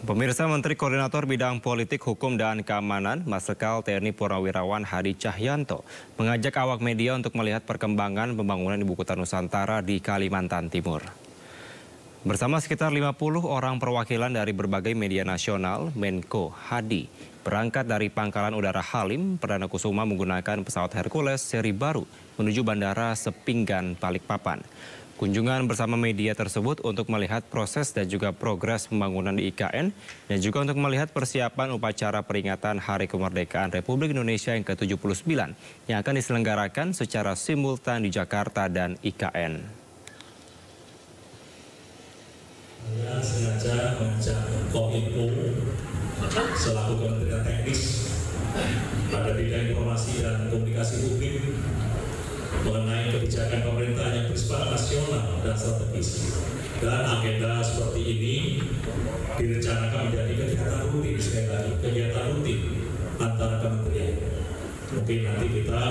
Pemirsa Menteri Koordinator Bidang Politik, Hukum, dan Keamanan, Marsikal TNI Purnawirawan Hadi Cahyanto mengajak awak media untuk melihat perkembangan pembangunan Ibu Kota Nusantara di Kalimantan Timur. Bersama sekitar 50 orang perwakilan dari berbagai media nasional, Menko Hadi berangkat dari Pangkalan Udara Halim, Perdana Kusuma menggunakan pesawat Hercules seri baru menuju Bandara Sepinggan, Balikpapan. Kunjungan bersama media tersebut untuk melihat proses dan juga progres pembangunan di IKN dan juga untuk melihat persiapan upacara peringatan Hari Kemerdekaan Republik Indonesia yang ke-79 yang akan diselenggarakan secara simultan di Jakarta dan IKN. Saya sengaja mengajak Kominfo selaku Kementerian Teknis pada bidang informasi dan komunikasi publik mengenai kebijakan pemerintah dan strategis. Dan agenda seperti ini direncanakan menjadi kegiatan rutin, sekali lagi, kegiatan rutin antara kementerian. Mungkin nanti kita